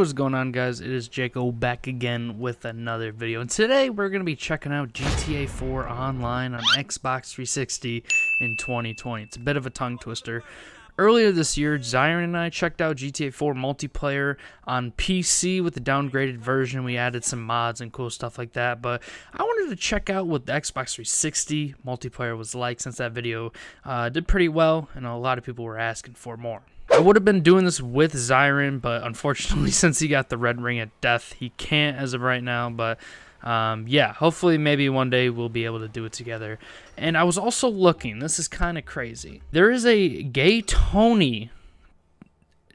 what's going on guys? It is Jaco back again with another video. And today we're going to be checking out GTA 4 online on Xbox 360 in 2020. It's a bit of a tongue twister. Earlier this year, Zyrian and I checked out GTA 4 multiplayer on PC with the downgraded version. We added some mods and cool stuff like that. But I wanted to check out what the Xbox 360 multiplayer was like since that video uh, did pretty well and a lot of people were asking for more. I would have been doing this with Zyrian, but unfortunately, since he got the red ring at death, he can't as of right now. But um, yeah, hopefully, maybe one day we'll be able to do it together. And I was also looking, this is kind of crazy. There is a Gay Tony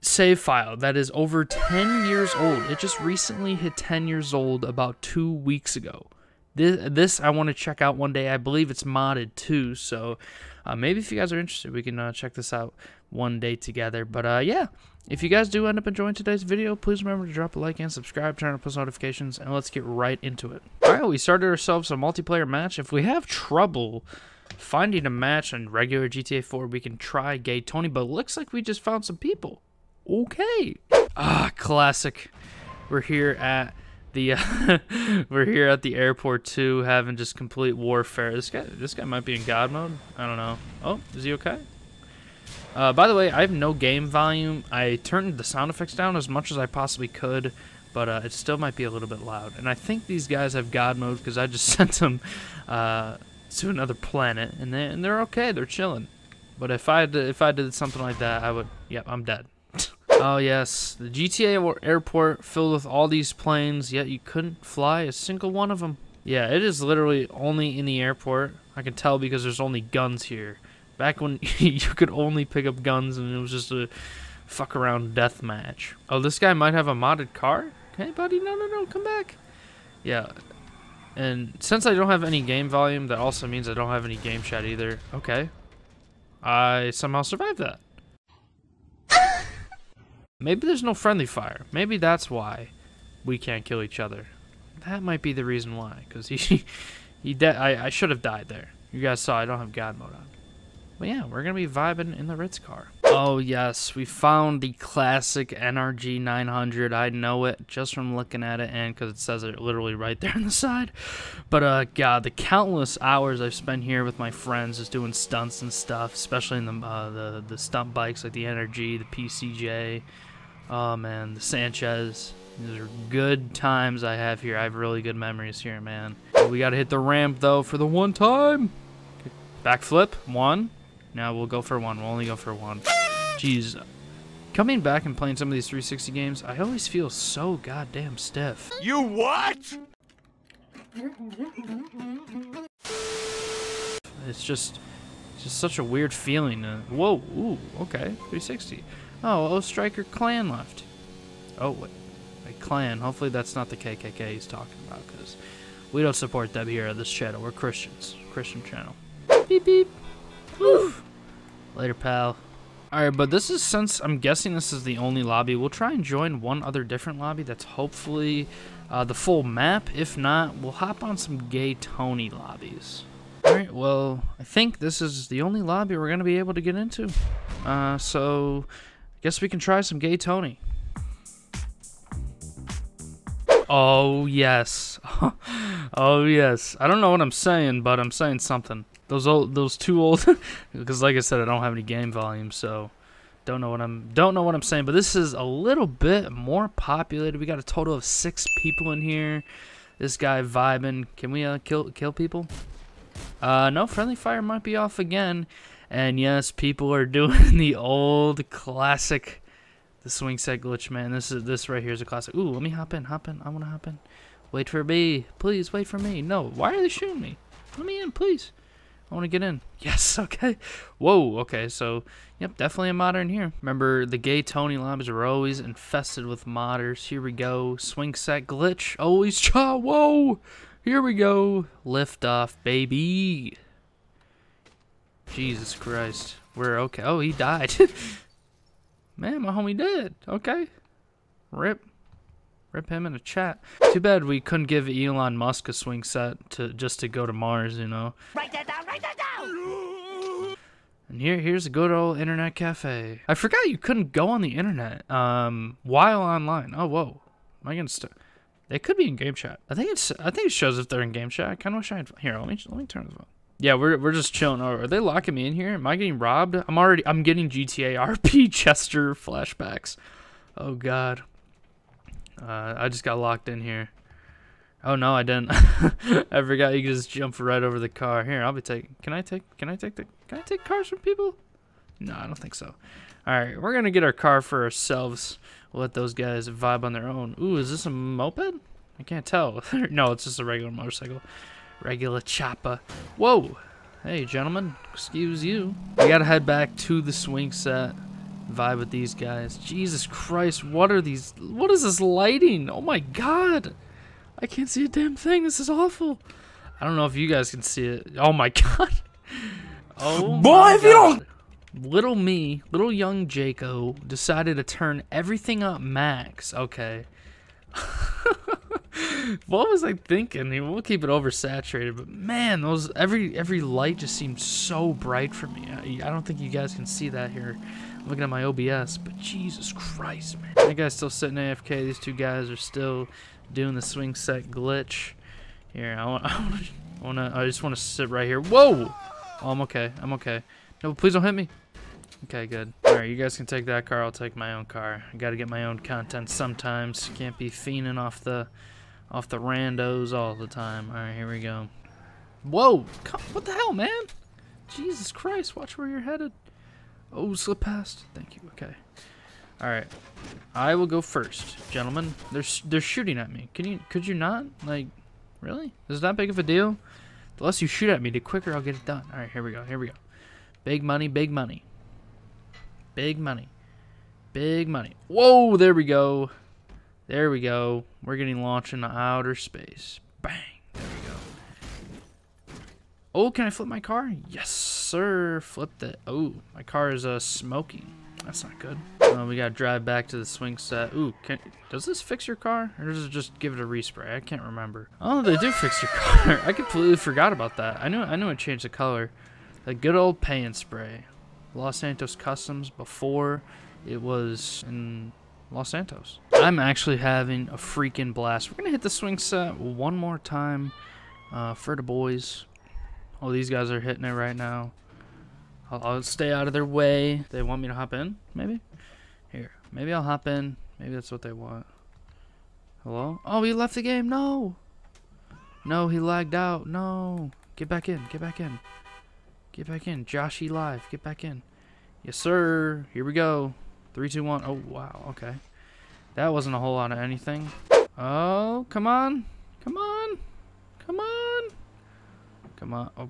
save file that is over 10 years old. It just recently hit 10 years old about two weeks ago. This, this I want to check out one day. I believe it's modded too, so uh, maybe if you guys are interested, we can uh, check this out one day together. But uh, yeah, if you guys do end up enjoying today's video, please remember to drop a like and subscribe, turn on post notifications, and let's get right into it. Alright, we started ourselves a multiplayer match. If we have trouble finding a match on regular GTA 4, we can try Gay Tony, but looks like we just found some people. Okay. Ah, classic. We're here at the uh, we're here at the airport too, having just complete warfare. This guy, this guy might be in God mode. I don't know. Oh, is he okay? Uh, by the way, I have no game volume. I turned the sound effects down as much as I possibly could, but uh, it still might be a little bit loud. And I think these guys have God mode because I just sent them uh, to another planet, and they and they're okay. They're chilling. But if I did, if I did something like that, I would. Yep, I'm dead. Oh yes, the GTA airport filled with all these planes, yet you couldn't fly a single one of them. Yeah, it is literally only in the airport. I can tell because there's only guns here. Back when you could only pick up guns and it was just a fuck around death match. Oh, this guy might have a modded car? Hey, buddy, no, no, no, come back. Yeah. And since I don't have any game volume, that also means I don't have any game chat either. Okay. I somehow survived that. Maybe there's no friendly fire. Maybe that's why we can't kill each other. That might be the reason why. Because he, he, I, I should have died there. You guys saw I don't have God mode on. But yeah, we're going to be vibing in the Ritz car. Oh yes, we found the classic NRG 900. I know it just from looking at it and because it says it literally right there on the side. But uh, God, the countless hours I've spent here with my friends just doing stunts and stuff, especially in the, uh, the, the stunt bikes like the NRG, the PCJ, oh man, the Sanchez. These are good times I have here. I have really good memories here, man. We got to hit the ramp though for the one time. Backflip, one, now we'll go for one. We'll only go for one. Jeez. Coming back and playing some of these 360 games, I always feel so goddamn stiff. You what? It's just, it's just such a weird feeling. Uh, whoa, ooh, okay, 360. Oh, oh, Striker clan left. Oh, wait, a clan. Hopefully that's not the KKK he's talking about, because we don't support them here on this channel. We're Christians. Christian channel. Beep, beep. Oof. Later, pal. Alright, but this is since I'm guessing this is the only lobby. We'll try and join one other different lobby that's hopefully uh, the full map. If not, we'll hop on some gay Tony lobbies. Alright, well, I think this is the only lobby we're going to be able to get into. Uh, so, guess we can try some gay Tony. Oh, yes. oh, yes. I don't know what I'm saying, but I'm saying something. Those old, those two old, because like I said, I don't have any game volume, so don't know what I'm don't know what I'm saying. But this is a little bit more populated. We got a total of six people in here. This guy vibing. Can we uh, kill kill people? Uh, no, friendly fire might be off again. And yes, people are doing the old classic, the swing set glitch, man. This is this right here is a classic. Ooh, let me hop in, hop in. I want to hop in. Wait for me, please. Wait for me. No, why are they shooting me? Let me in, please. I want to get in. Yes, okay. Whoa, okay, so, yep, definitely a modder in here. Remember, the gay Tony lobbies are always infested with modders. Here we go. Swing set glitch. Always cha. Whoa. Here we go. Lift off, baby. Jesus Christ. We're okay. Oh, he died. Man, my homie dead. Okay. Rip. Rip him in a chat. Too bad we couldn't give Elon Musk a swing set to just to go to Mars, you know. Write that down, write that down! And here, here's a good old internet cafe. I forgot you couldn't go on the internet um, while online. Oh, whoa. Am I gonna st They could be in game chat. I think it's. I think it shows if they're in game chat. I kind of wish I had. Here, let me let me turn this on. Yeah, we're we're just chilling. Are they locking me in here? Am I getting robbed? I'm already. I'm getting GTA RP Chester flashbacks. Oh God. Uh, I just got locked in here. Oh no, I didn't. I forgot you could just jump right over the car. Here, I'll be taking. Can I take? Can I take the? Can I take cars from people? No, I don't think so. All right, we're gonna get our car for ourselves. We'll let those guys vibe on their own. Ooh, is this a moped? I can't tell. no, it's just a regular motorcycle. Regular chopper. Whoa. Hey, gentlemen. Excuse you. We gotta head back to the swing set. Vibe with these guys. Jesus Christ, what are these? What is this lighting? Oh my god. I can't see a damn thing. This is awful. I don't know if you guys can see it. Oh my god. Oh Boy, if you don't Little me, little young Jaco decided to turn everything up max. Okay. what was I thinking? We'll keep it oversaturated, but man, those every every light just seemed so bright for me. I, I don't think you guys can see that here. I'm looking at my OBS, but Jesus Christ, man. That guy's still sitting AFK. These two guys are still doing the swing set glitch. Here, I want, I want to, I just want to sit right here. Whoa! Oh, I'm okay. I'm okay. No, please don't hit me. Okay, good. Alright, you guys can take that car, I'll take my own car. I gotta get my own content sometimes. Can't be fiending off the off the randos all the time. Alright, here we go. Whoa! Come, what the hell, man? Jesus Christ, watch where you're headed. Oh, slip past. Thank you. Okay. Alright. I will go first, gentlemen. They're, they're shooting at me. Can you, could you not? Like, really? Is that big of a deal? The less you shoot at me, the quicker I'll get it done. Alright, here we go, here we go. Big money, big money. Big money. Big money. Whoa, there we go. There we go. We're getting launched into outer space. Bang. There we go. Oh, can I flip my car? Yes, sir. Flip it. Oh, my car is uh, smoking. That's not good. Uh, we gotta drive back to the swing set. Ooh, can, does this fix your car? Or does it just give it a respray? I can't remember. Oh, they do fix your car. I completely forgot about that. I knew I knew it changed the color. The good old paint spray. Los Santos Customs before it was in Los Santos. I'm actually having a freaking blast. We're going to hit the swing set one more time uh, for the boys. Oh, these guys are hitting it right now. I'll, I'll stay out of their way. They want me to hop in, maybe? Here, maybe I'll hop in. Maybe that's what they want. Hello? Oh, he left the game. No. No, he lagged out. No. Get back in. Get back in. Get back in. Joshy live. Get back in. Yes, sir. Here we go. Three, two, one. Oh, wow. Okay. That wasn't a whole lot of anything. Oh, come on. Come on. Come on. Come on. Oh.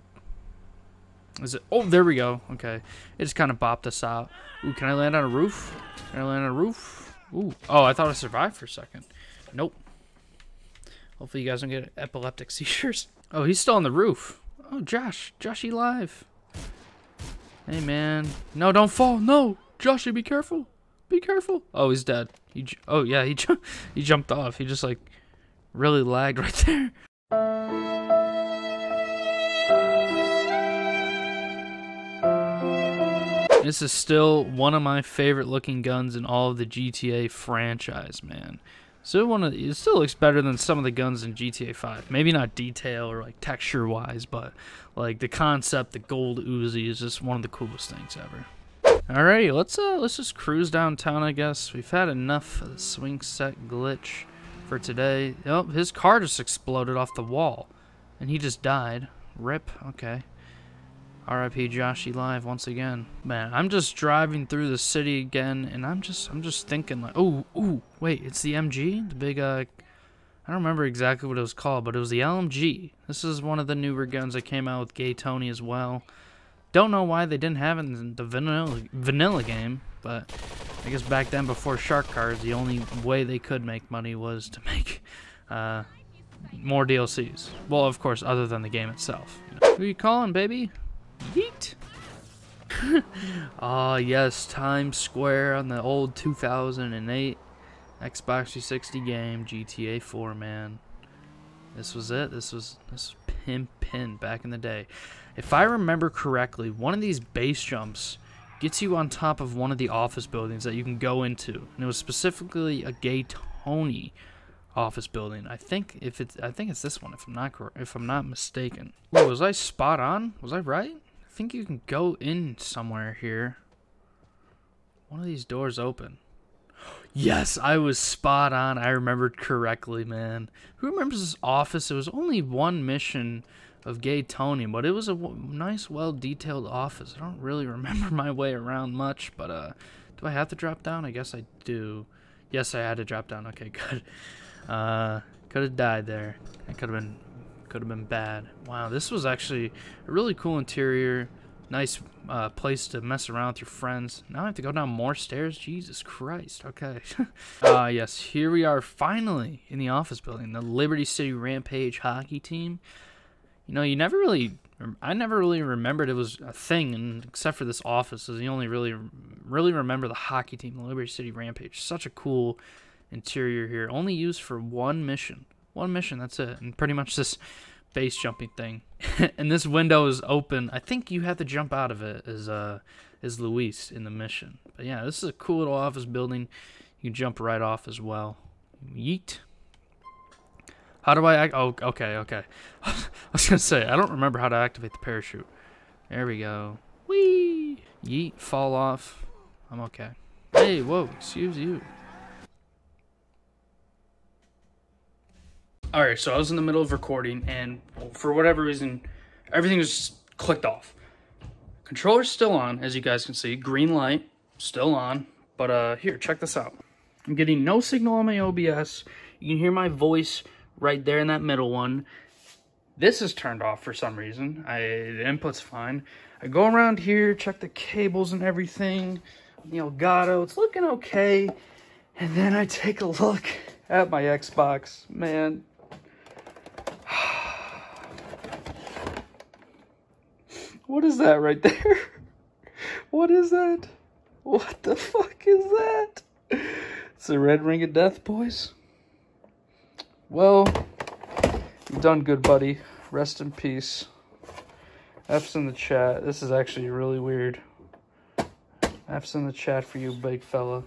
Is it? Oh, there we go. Okay. It just kind of bopped us out. Ooh, can I land on a roof? Can I land on a roof? Ooh. Oh, I thought I survived for a second. Nope. Hopefully you guys don't get epileptic seizures. Oh, he's still on the roof. Oh, Josh. Joshy live. Hey, man. No, don't fall. No. Joshy, be careful. Be careful. Oh, he's dead. He oh, yeah, he, ju he jumped off. He just, like, really lagged right there. This is still one of my favorite looking guns in all of the GTA franchise, man. Still one of the, it still looks better than some of the guns in GTA 5. Maybe not detail or like texture wise, but like the concept, the gold Uzi is just one of the coolest things ever. Alrighty, let's uh let's just cruise downtown. I guess we've had enough of the swing set glitch for today. Oh, his car just exploded off the wall, and he just died. Rip. Okay. RIP Joshy Live once again. Man, I'm just driving through the city again, and I'm just I'm just thinking like, oh, ooh, wait, it's the MG, the big uh, I don't remember exactly what it was called, but it was the LMG. This is one of the newer guns that came out with Gay Tony as well. Don't know why they didn't have it in the vanilla vanilla game, but I guess back then before Shark Cards, the only way they could make money was to make uh, more DLCs. Well, of course, other than the game itself. Who you calling, baby? Yeet. Ah, uh, yes, Times Square on the old 2008 Xbox 360 game, GTA 4, man. This was it. This was this was pimpin' back in the day. If I remember correctly, one of these base jumps gets you on top of one of the office buildings that you can go into, and it was specifically a Gay Tony office building. I think if it's I think it's this one if I'm not if I'm not mistaken. Ooh, was I spot on? Was I right? I think you can go in somewhere here. One of these doors open. Yes, I was spot on. I remembered correctly, man. Who remembers this office? It was only one mission of Gay Tony, but it was a nice, well detailed office. I don't really remember my way around much, but uh, do I have to drop down? I guess I do. Yes, I had to drop down. Okay, good. Uh, could have died there. It could have been, could have been bad. Wow, this was actually a really cool interior. Nice uh, place to mess around with your friends. Now I have to go down more stairs. Jesus Christ. Okay. uh, yes, here we are finally in the office building. The Liberty City Rampage hockey team. You know, you never really, I never really remembered it was a thing, and except for this office, is the only really, really remember the hockey team, the Liberty City Rampage. Such a cool interior here. Only used for one mission. One mission, that's it. And pretty much this base jumping thing. and this window is open. I think you have to jump out of it as uh as Luis in the mission. But yeah, this is a cool little office building. You can jump right off as well. Yeet. How do I act? Oh, okay, okay. I was gonna say I don't remember how to activate the parachute. There we go. Whee! Yeet. Fall off. I'm okay. Hey, whoa! Excuse you. Alright, so I was in the middle of recording, and for whatever reason, everything was clicked off. Controller's still on, as you guys can see. Green light, still on. But uh, here, check this out. I'm getting no signal on my OBS. You can hear my voice right there in that middle one. This is turned off for some reason. I, the input's fine. I go around here, check the cables and everything. The Elgato, it's looking okay. And then I take a look at my Xbox. Man, What is that right there? What is that? What the fuck is that? It's the red ring of death, boys. Well, you've done good, buddy. Rest in peace. F's in the chat. This is actually really weird. F's in the chat for you, big fella.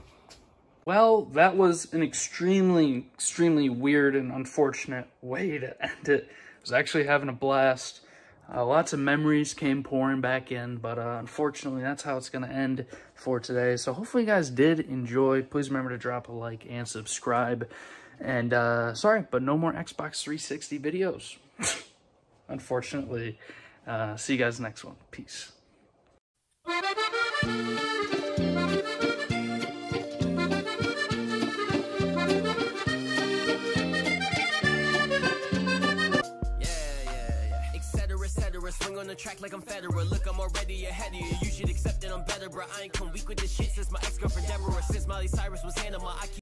Well, that was an extremely, extremely weird and unfortunate way to end it. I was actually having a blast. Uh, lots of memories came pouring back in, but uh, unfortunately, that's how it's going to end for today. So hopefully you guys did enjoy. Please remember to drop a like and subscribe. And uh, sorry, but no more Xbox 360 videos. unfortunately. Uh, see you guys next one. Peace. On the track like I'm Federer. Look, I'm already ahead of you. You should accept that I'm better, bro. I ain't come weak with this shit since my ex-girlfriend Deborah. Since Miley Cyrus was Hannah, I keep